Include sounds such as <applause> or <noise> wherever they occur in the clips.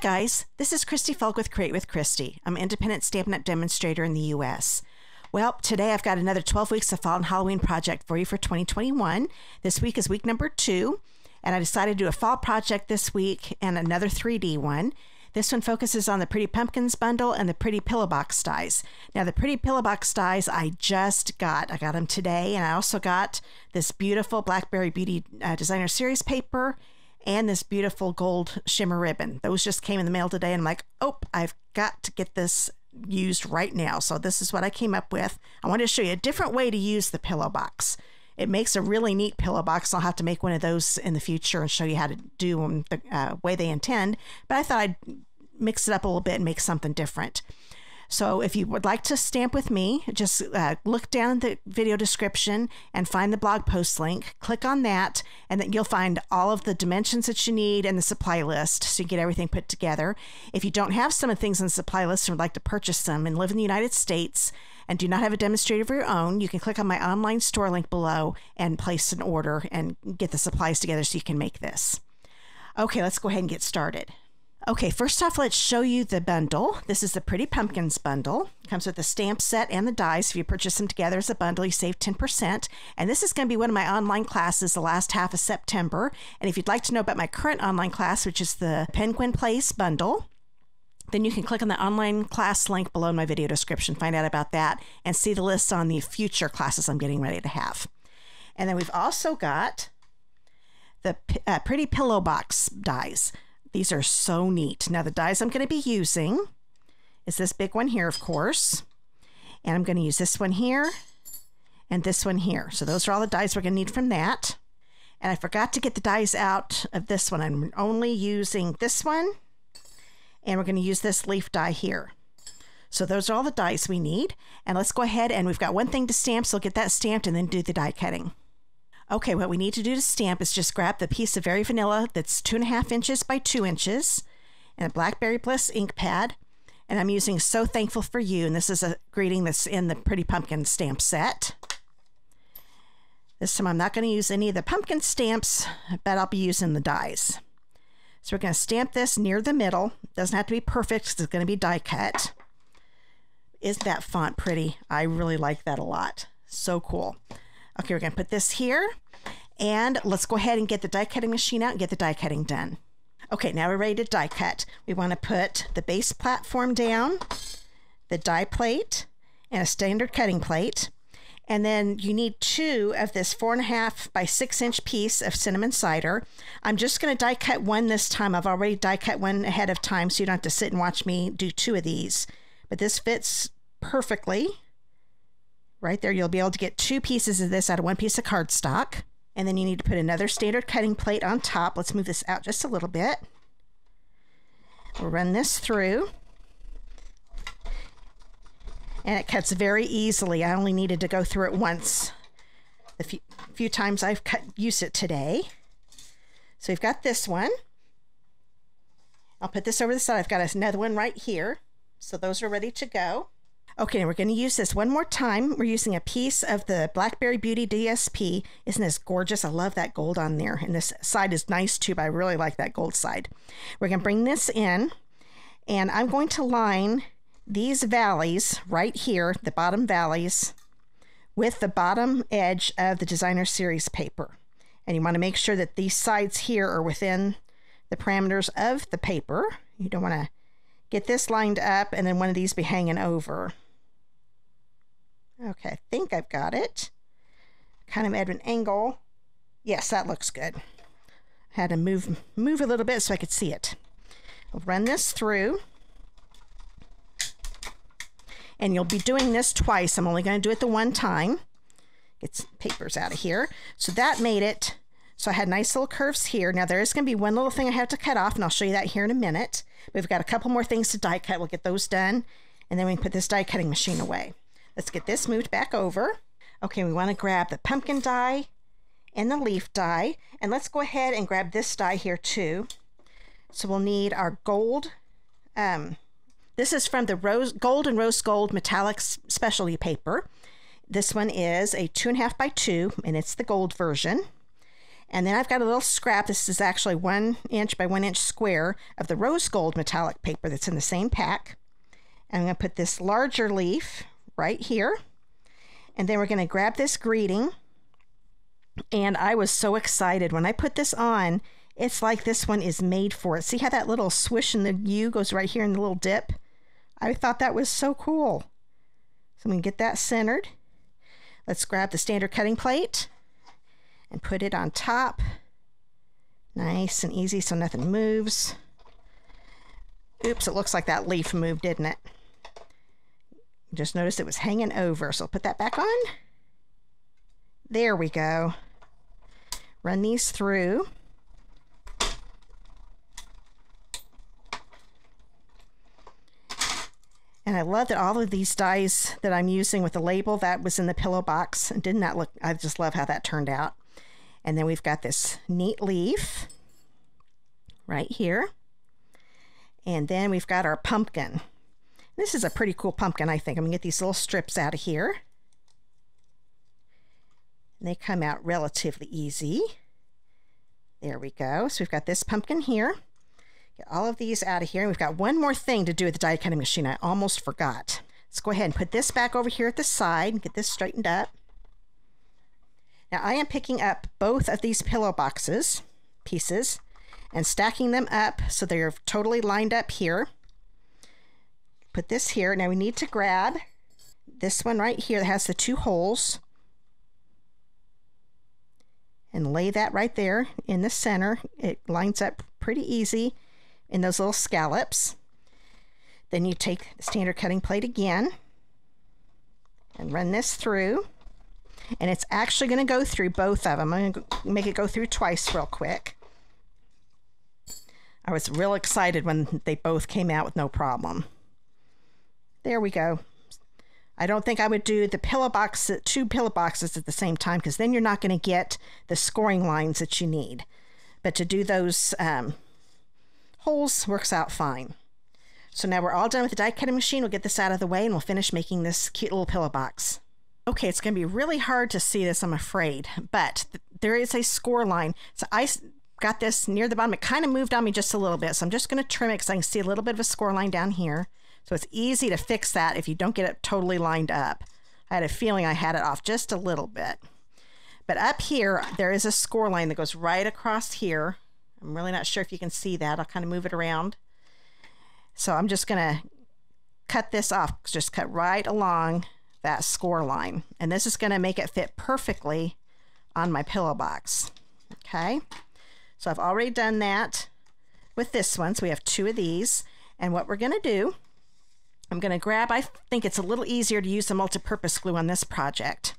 guys, this is Christy Fulk with Create with Christy. I'm independent Stampin' Up! demonstrator in the US. Well, today I've got another 12 weeks of fall and Halloween project for you for 2021. This week is week number two, and I decided to do a fall project this week and another 3D one. This one focuses on the Pretty Pumpkins bundle and the Pretty Pillow Box dies. Now, the Pretty Pillow Box dies I just got. I got them today, and I also got this beautiful Blackberry Beauty uh, Designer Series paper and this beautiful gold shimmer ribbon. Those just came in the mail today, and I'm like, oh, I've got to get this used right now. So this is what I came up with. I wanted to show you a different way to use the pillow box. It makes a really neat pillow box. I'll have to make one of those in the future and show you how to do them the uh, way they intend. But I thought I'd mix it up a little bit and make something different. So if you would like to stamp with me, just uh, look down the video description and find the blog post link. Click on that, and then you'll find all of the dimensions that you need and the supply list so you get everything put together. If you don't have some of the things on the supply list and would like to purchase them and live in the United States and do not have a demonstrator of your own, you can click on my online store link below and place an order and get the supplies together so you can make this. Okay, let's go ahead and get started. Okay, first off, let's show you the bundle. This is the Pretty Pumpkins bundle. Comes with the stamp set and the dies. If you purchase them together as a bundle, you save 10%. And this is going to be one of my online classes the last half of September. And if you'd like to know about my current online class, which is the Penguin Place bundle, then you can click on the online class link below in my video description, find out about that, and see the list on the future classes I'm getting ready to have. And then we've also got the uh, Pretty Pillow Box dies. These are so neat. Now the dies I'm going to be using is this big one here, of course. And I'm going to use this one here and this one here. So those are all the dies we're going to need from that. And I forgot to get the dies out of this one. I'm only using this one. And we're going to use this leaf die here. So those are all the dies we need. And let's go ahead and we've got one thing to stamp. So we'll get that stamped and then do the die cutting. Okay, what we need to do to stamp is just grab the piece of Very Vanilla that's two and a half inches by two inches and a Blackberry Bliss ink pad. And I'm using So Thankful for You, and this is a greeting that's in the Pretty Pumpkin stamp set. This time I'm not going to use any of the pumpkin stamps, but I'll be using the dies. So we're going to stamp this near the middle. Doesn't have to be perfect because it's going to be die cut. Isn't that font pretty? I really like that a lot. So cool. Okay, we're going to put this here and let's go ahead and get the die cutting machine out and get the die cutting done. Okay, now we're ready to die cut. We want to put the base platform down, the die plate, and a standard cutting plate. And then you need two of this four and a half by six inch piece of cinnamon cider. I'm just going to die cut one this time. I've already die cut one ahead of time, so you don't have to sit and watch me do two of these. But this fits perfectly. Right there, you'll be able to get two pieces of this out of one piece of cardstock. And then you need to put another standard cutting plate on top. Let's move this out just a little bit. We'll run this through. And it cuts very easily. I only needed to go through it once. The few, few times I've cut, used it today. So we've got this one. I'll put this over the side. I've got another one right here. So those are ready to go. Okay, we're going to use this one more time. We're using a piece of the Blackberry Beauty DSP. Isn't this gorgeous? I love that gold on there. And this side is nice too, but I really like that gold side. We're going to bring this in, and I'm going to line these valleys right here, the bottom valleys, with the bottom edge of the designer series paper. And you want to make sure that these sides here are within the parameters of the paper. You don't want to get this lined up and then one of these be hanging over. Okay, I think I've got it. Kind of at an angle. Yes, that looks good. I had to move move a little bit so I could see it. I'll run this through. And you'll be doing this twice. I'm only going to do it the one time. Get some papers out of here. So that made it. So I had nice little curves here. Now there is going to be one little thing I have to cut off, and I'll show you that here in a minute. We've got a couple more things to die cut. We'll get those done, and then we can put this die cutting machine away. Let's get this moved back over. Okay, we want to grab the pumpkin die and the leaf die. And let's go ahead and grab this die here too. So we'll need our gold. Um, this is from the rose gold and rose gold metallic specialty paper. This one is a two and a half by two, and it's the gold version. And then I've got a little scrap. This is actually one inch by one inch square of the rose gold metallic paper that's in the same pack. And I'm going to put this larger leaf right here. And then we're going to grab this greeting. And I was so excited when I put this on. It's like this one is made for it. See how that little swish in the U goes right here in the little dip? I thought that was so cool. So I'm going to get that centered. Let's grab the standard cutting plate and put it on top. Nice and easy so nothing moves. Oops, it looks like that leaf moved, didn't it? Just noticed it was hanging over, so I'll put that back on. There we go. Run these through. And I love that all of these dies that I'm using with the label that was in the pillow box. And didn't that look, I just love how that turned out. And then we've got this neat leaf right here. And then we've got our pumpkin. This is a pretty cool pumpkin, I think. I'm going to get these little strips out of here. And they come out relatively easy. There we go. So we've got this pumpkin here. Get all of these out of here. And we've got one more thing to do with the die cutting machine. I almost forgot. Let's go ahead and put this back over here at the side and get this straightened up. Now I am picking up both of these pillow boxes pieces and stacking them up so they're totally lined up here. Put this here. Now we need to grab this one right here that has the two holes and lay that right there in the center. It lines up pretty easy in those little scallops. Then you take the standard cutting plate again and run this through and it's actually going to go through both of them. I'm going to make it go through twice real quick. I was real excited when they both came out with no problem. There we go. I don't think I would do the pillow box, two pillow boxes at the same time because then you're not going to get the scoring lines that you need. But to do those um, holes works out fine. So now we're all done with the die cutting machine. We'll get this out of the way and we'll finish making this cute little pillow box. Okay, it's going to be really hard to see this, I'm afraid, but th- there is a score line. So I got this near the bottom. It kind of moved on me just a little bit. So I'm just going to trim it because I can see a little bit of a score line down here. So it's easy to fix that if you don't get it totally lined up. I had a feeling I had it off just a little bit. But up here, there is a score line that goes right across here. I'm really not sure if you can see that. I'll kind of move it around. So I'm just going to cut this off, just cut right along that score line. And this is going to make it fit perfectly on my pillow box. Okay, so I've already done that with this one. So we have two of these. And what we're going to do, I'm going to grab, I think it's a little easier to use the multi-purpose glue on this project.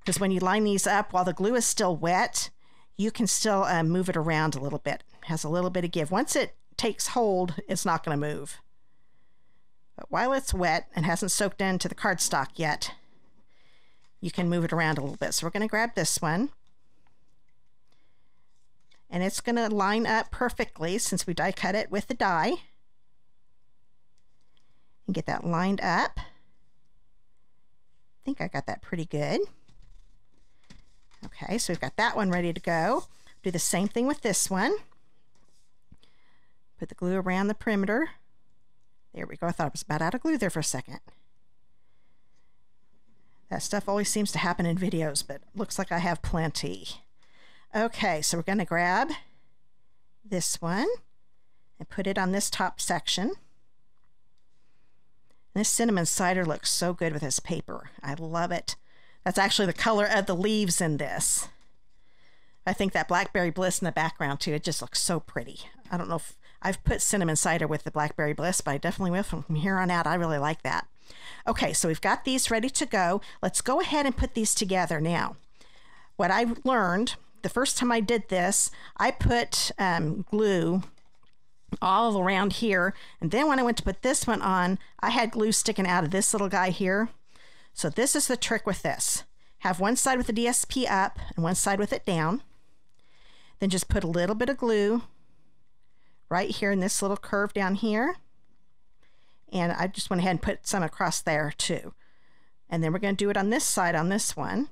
Because when you line these up while the glue is still wet, you can still uh, move it around a little bit. It has a little bit of give. Once it takes hold, it's not going to move. But while it's wet and hasn't soaked into the cardstock yet, you can move it around a little bit. So we're going to grab this one. And it's going to line up perfectly since we die cut it with the die. And get that lined up. I think I got that pretty good. Okay, so we've got that one ready to go. Do the same thing with this one. Put the glue around the perimeter. There we go. I thought I was about out of glue there for a second. That stuff always seems to happen in videos, but looks like I have plenty. Okay, so we're going to grab this one and put it on this top section. This cinnamon cider looks so good with this paper. I love it. That's actually the color of the leaves in this. I think that blackberry bliss in the background too. It just looks so pretty. I don't know if I've put cinnamon cider with the blackberry bliss, but I definitely will from here on out. I really like that. Okay, so we've got these ready to go. Let's go ahead and put these together now. What I learned the first time I did this, I put um, glue all around here. And then when I went to put this one on, I had glue sticking out of this little guy here. So this is the trick with this. Have one side with the DSP up and one side with it down. Then just put a little bit of glue right here in this little curve down here. And I just went ahead and put some across there too. And then we're going to do it on this side on this one.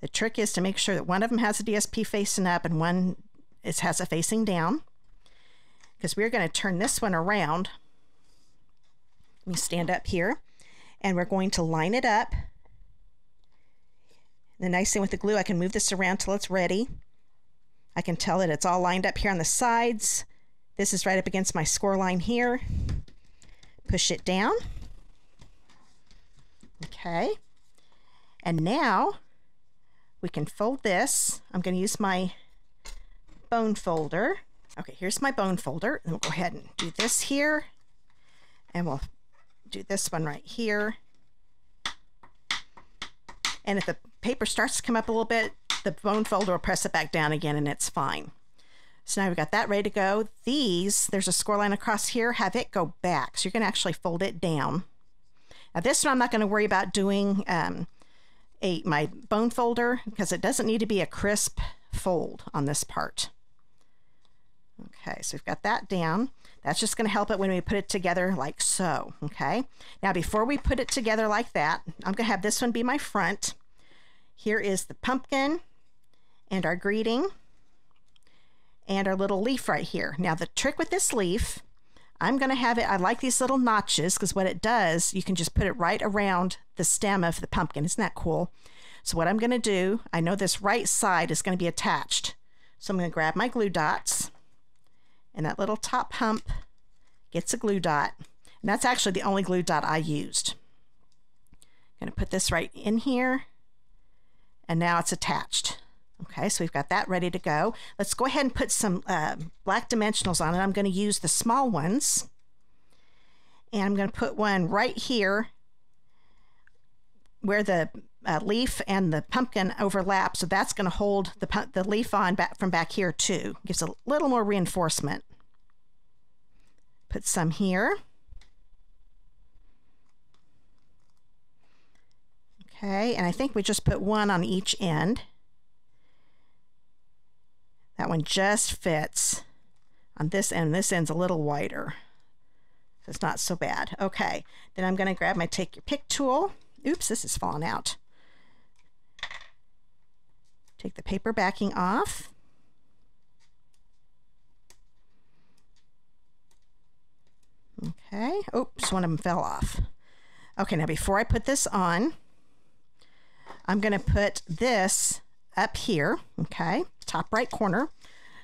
The trick is to make sure that one of them has the DSP facing up and one is, has it facing down. Because we're going to turn this one around. Let me stand up here. And we're going to line it up. The nice thing with the glue, I can move this around till it's ready. I can tell that it's all lined up here on the sides. This is right up against my score line here. Push it down. Okay. And now we can fold this. I'm going to use my bone folder. Okay, here's my bone folder. And we'll go ahead and do this here. And we'll do this one right here. And if the paper starts to come up a little bit, the bone folder will press it back down again and it's fine. So now we've got that ready to go. These, there's a score line across here, have it go back. So you're to actually fold it down. Now this one I'm not going to worry about doing um, a my bone folder because it doesn't need to be a crisp fold on this part. Okay, so we've got that down. That's just going to help it when we put it together like so, okay? Now before we put it together like that, I'm going to have this one be my front. Here is the pumpkin and our greeting and our little leaf right here. Now the trick with this leaf, I'm going to have it, I like these little notches because what it does, you can just put it right around the stem of the pumpkin. Isn't that cool? So what I'm going to do, I know this right side is going to be attached. So I'm going to grab my glue dots and that little top hump gets a glue dot. And that's actually the only glue dot I used. I'm going to put this right in here and now it's attached. Okay, so we've got that ready to go. Let's go ahead and put some uh, black dimensionals on it. I'm going to use the small ones. And I'm going to put one right here where the uh, leaf and the pumpkin overlap. So that's going to hold the, the leaf on back from back here too. Gives a little more reinforcement. Put some here. Okay, and I think we just put one on each end. That one just fits on this end. This end's a little wider. So it's not so bad. Okay, then I'm going to grab my Take Your Pick tool. Oops, this is falling out. Take the paper backing off. Okay, oops, one of them fell off. Okay, now before I put this on, I'm going to put this up here, okay, top right corner.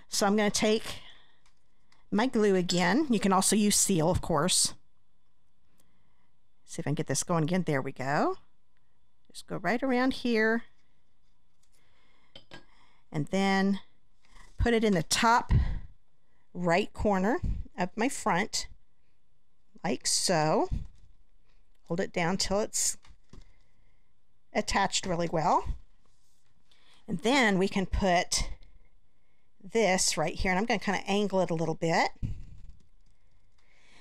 So I'm going to take my glue again. You can also use seal, of course. See if I can get this going again. There we go. Just go right around here. And then put it in the top right corner of my front, like so. Hold it down till it's attached really well. And then we can put this right here, and I'm going to kind of angle it a little bit.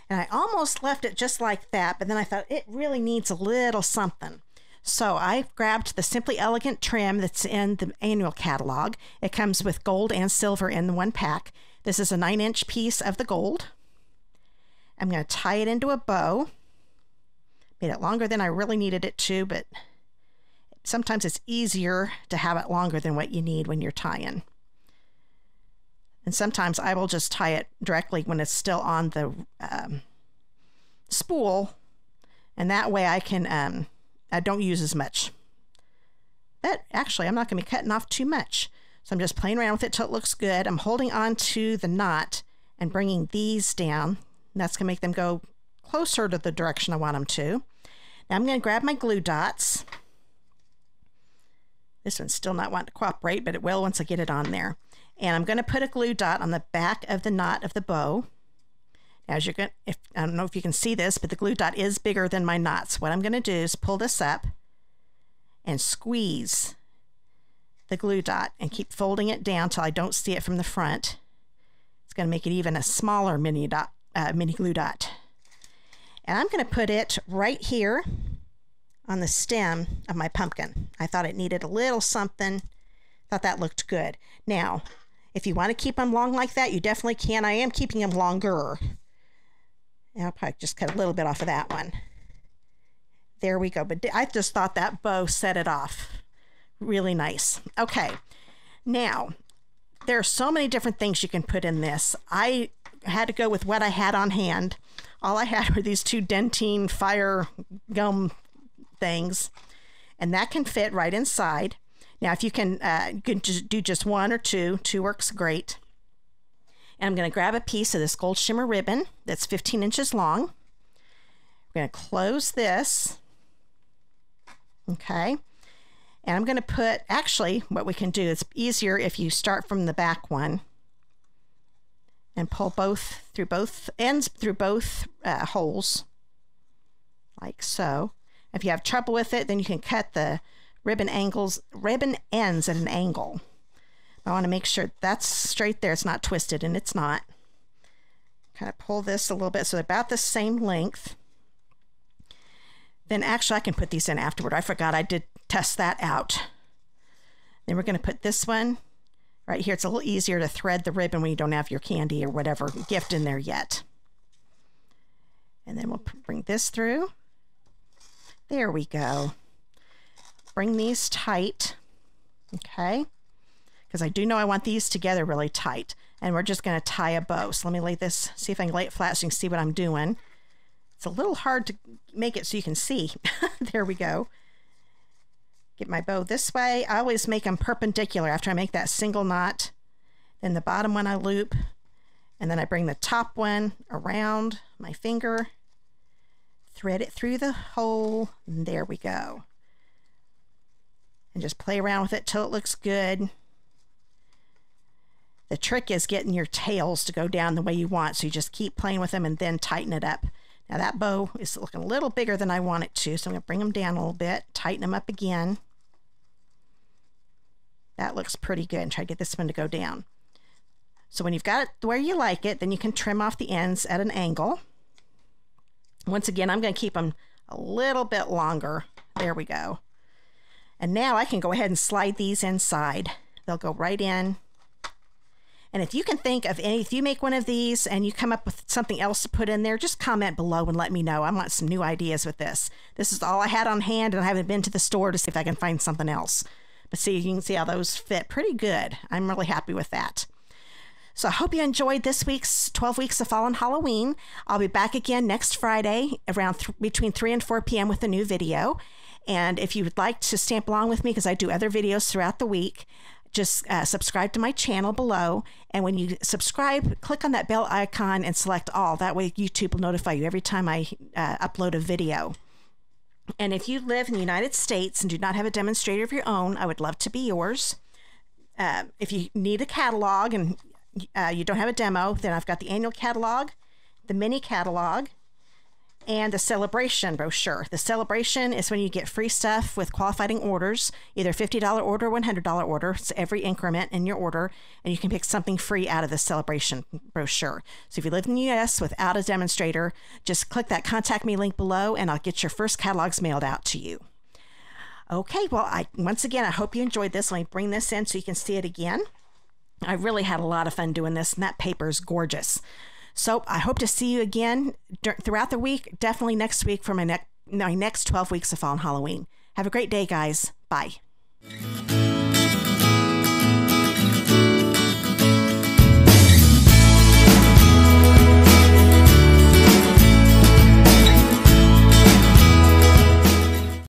And I almost left it just like that, but then I thought it really needs a little something. So I grabbed the Simply Elegant trim that's in the annual catalog. It comes with gold and silver in one pack. This is a nine inch piece of the gold. I'm going to tie it into a bow. Made it longer than I really needed it to, but sometimes it's easier to have it longer than what you need when you're tying. And sometimes I will just tie it directly when it's still on the um, spool. And that way I can, um, I don't use as much. But actually, I'm not going to be cutting off too much. So I'm just playing around with it till it looks good. I'm holding on to the knot and bringing these down. And that's going to make them go closer to the direction I want them to. Now I'm going to grab my glue dots. This one's still not wanting to cooperate, but it will once I get it on there. And I'm going to put a glue dot on the back of the knot of the bow. As you're going, if I don't know if you can see this, but the glue dot is bigger than my knots. What I'm going to do is pull this up and squeeze the glue dot and keep folding it down till I don't see it from the front. It's going to make it even a smaller mini dot, uh, mini glue dot. And I'm going to put it right here on the stem of my pumpkin. I thought it needed a little something. Thought that looked good. Now, if you want to keep them long like that, you definitely can. I am keeping them longer. And I'll probably just cut a little bit off of that one. There we go. But I just thought that bow set it off really nice. Okay, now there are so many different things you can put in this. I had to go with what I had on hand. All I had were these two Dentyne fire gum things, and that can fit right inside. Now, if you can, uh, you can just do just one or two. Two works great. And I'm going to grab a piece of this gold shimmer ribbon that's 15 inches long. We're going to close this. Okay. And I'm going to put, actually, what we can do, it's easier if you start from the back one and pull both through both ends through both uh, holes like so. If you have trouble with it, then you can cut the ribbon angles, ribbon ends at an angle. I want to make sure that's straight there. It's not twisted, and it's not. Kind of pull this a little bit so about the same length. Then actually, I can put these in afterward. I forgot I did test that out. Then we're going to put this one right here. It's a little easier to thread the ribbon when you don't have your candy or whatever gift in there yet. And then we'll bring this through. There we go. Bring these tight. Okay because I do know I want these together really tight. And we're just going to tie a bow. So let me lay this, see if I can lay it flat so you can see what I'm doing. It's a little hard to make it so you can see. <laughs> there we go. Get my bow this way. I always make them perpendicular after I make that single knot. Then the bottom one I loop. And then I bring the top one around my finger. Thread it through the hole. And there we go. And just play around with it till it looks good. The trick is getting your tails to go down the way you want. So you just keep playing with them and then tighten it up. Now that bow is looking a little bigger than I want it to. So I'm going to bring them down a little bit, tighten them up again. That looks pretty good. And try to get this one to go down. So when you've got it where you like it, then you can trim off the ends at an angle. Once again, I'm going to keep them a little bit longer. There we go. And now I can go ahead and slide these inside. They'll go right in and if you can think of any, if you make one of these and you come up with something else to put in there, just comment below and let me know. I want some new ideas with this. This is all I had on hand, and I haven't been to the store to see if I can find something else. But see, you can see how those fit pretty good. I'm really happy with that. So I hope you enjoyed this week's 12 Weeks of Fall and Halloween. I'll be back again next Friday around th- between 3 and 4 p.m. with a new video. And if you would like to stamp along with me, because I do other videos throughout the week, just uh, subscribe to my channel below. And when you subscribe, click on that bell icon and select all. That way, YouTube will notify you every time I uh, upload a video. And if you live in the United States and do not have a demonstrator of your own, I would love to be yours. Uh, if you need a catalog and uh, you don't have a demo, then I've got the annual catalog, the mini catalog, and the Sale-A-Bration brochure. The Sale-A-Bration is when you get free stuff with qualifying orders, either $50 order or $100 order. It's every increment in your order, and you can pick something free out of the Sale-A-Bration brochure. So if you live in the US without a demonstrator, just click that contact me link below, and I'll get your first catalogs mailed out to you. Okay, well, I once again, I hope you enjoyed this. Let me bring this in so you can see it again. I really had a lot of fun doing this, and that paper is gorgeous. So I hope to see you again throughout the week, definitely next week for my, ne- my next 12 weeks of fall and Halloween. Have a great day, guys. Bye.